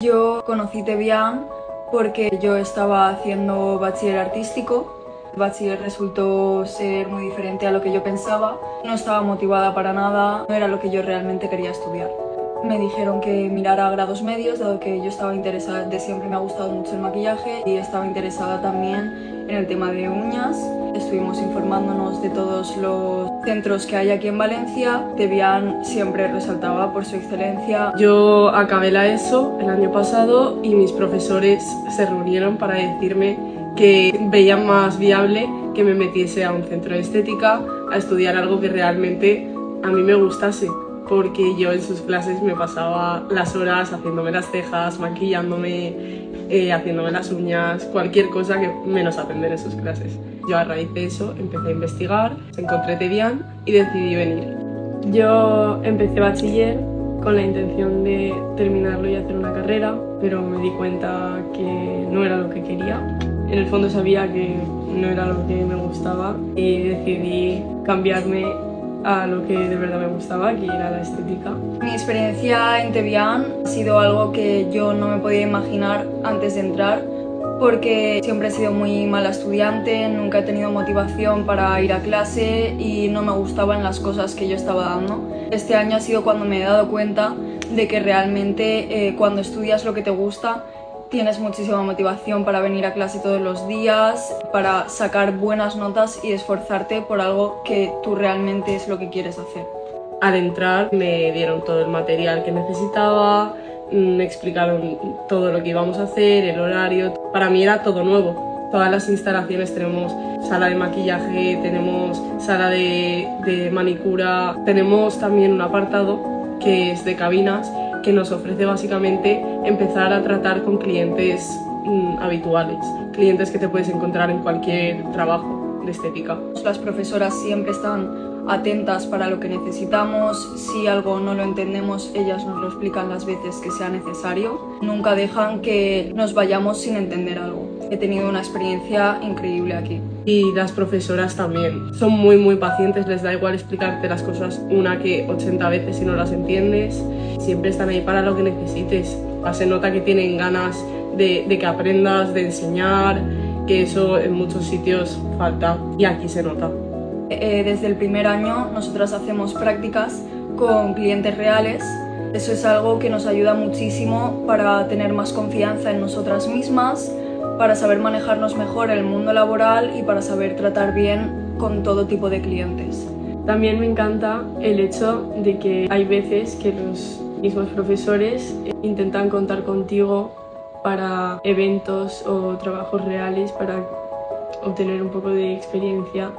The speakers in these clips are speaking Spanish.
Yo conocí Tebian porque yo estaba haciendo bachiller artístico. El bachiller resultó ser muy diferente a lo que yo pensaba. No estaba motivada para nada, no era lo que yo realmente quería estudiar. Me dijeron que mirara grados medios, dado que yo estaba interesada, de siempre me ha gustado mucho el maquillaje y estaba interesada también en el tema de uñas. Estuvimos informándonos de todos los centros que hay aquí en Valencia. Debian siempre resaltaba por su excelencia. Yo acabé la ESO el año pasado y mis profesores se reunieron para decirme que veían más viable que me metiese a un centro de estética a estudiar algo que realmente a mí me gustase porque yo en sus clases me pasaba las horas haciéndome las cejas, maquillándome, eh, haciéndome las uñas, cualquier cosa que menos aprender en sus clases. Yo a raíz de eso empecé a investigar, encontré Tebian y decidí venir. Yo empecé bachiller con la intención de terminarlo y hacer una carrera, pero me di cuenta que no era lo que quería. En el fondo sabía que no era lo que me gustaba y decidí cambiarme a lo que de verdad me gustaba, que era la estética. Mi experiencia en Tebian ha sido algo que yo no me podía imaginar antes de entrar porque siempre he sido muy mala estudiante, nunca he tenido motivación para ir a clase y no me gustaban las cosas que yo estaba dando. Este año ha sido cuando me he dado cuenta de que realmente eh, cuando estudias lo que te gusta tienes muchísima motivación para venir a clase todos los días, para sacar buenas notas y esforzarte por algo que tú realmente es lo que quieres hacer. Al entrar me dieron todo el material que necesitaba, me explicaron todo lo que íbamos a hacer, el horario. Para mí era todo nuevo. Todas las instalaciones tenemos sala de maquillaje, tenemos sala de, de manicura, tenemos también un apartado que es de cabinas que nos ofrece básicamente empezar a tratar con clientes mm, habituales, clientes que te puedes encontrar en cualquier trabajo de estética. Las profesoras siempre están atentas para lo que necesitamos, si algo no lo entendemos ellas nos lo explican las veces que sea necesario, nunca dejan que nos vayamos sin entender algo. He tenido una experiencia increíble aquí. Y las profesoras también. Son muy muy pacientes, les da igual explicarte las cosas una que 80 veces si no las entiendes. Siempre están ahí para lo que necesites. Se nota que tienen ganas de, de que aprendas, de enseñar, que eso en muchos sitios falta y aquí se nota. Eh, desde el primer año nosotras hacemos prácticas con clientes reales. Eso es algo que nos ayuda muchísimo para tener más confianza en nosotras mismas, para saber manejarnos mejor el mundo laboral y para saber tratar bien con todo tipo de clientes. También me encanta el hecho de que hay veces que los mismos profesores intentan contar contigo para eventos o trabajos reales para obtener un poco de experiencia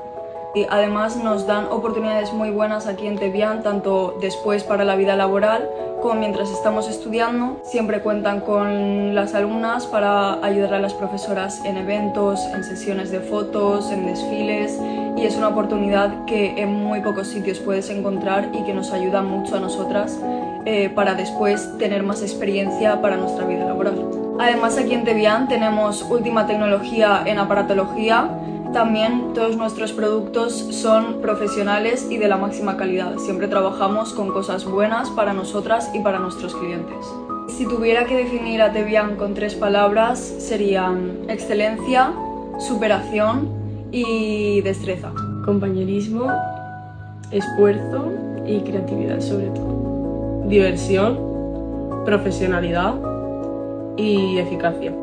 y además nos dan oportunidades muy buenas aquí en Tebian, tanto después para la vida laboral como mientras estamos estudiando. Siempre cuentan con las alumnas para ayudar a las profesoras en eventos, en sesiones de fotos, en desfiles y es una oportunidad que en muy pocos sitios puedes encontrar y que nos ayuda mucho a nosotras eh, para después tener más experiencia para nuestra vida laboral. Además aquí en Tebian tenemos última tecnología en aparatología también todos nuestros productos son profesionales y de la máxima calidad. Siempre trabajamos con cosas buenas para nosotras y para nuestros clientes. Si tuviera que definir a Tebian con tres palabras, serían excelencia, superación y destreza. Compañerismo, esfuerzo y creatividad sobre todo. Diversión, profesionalidad y eficacia.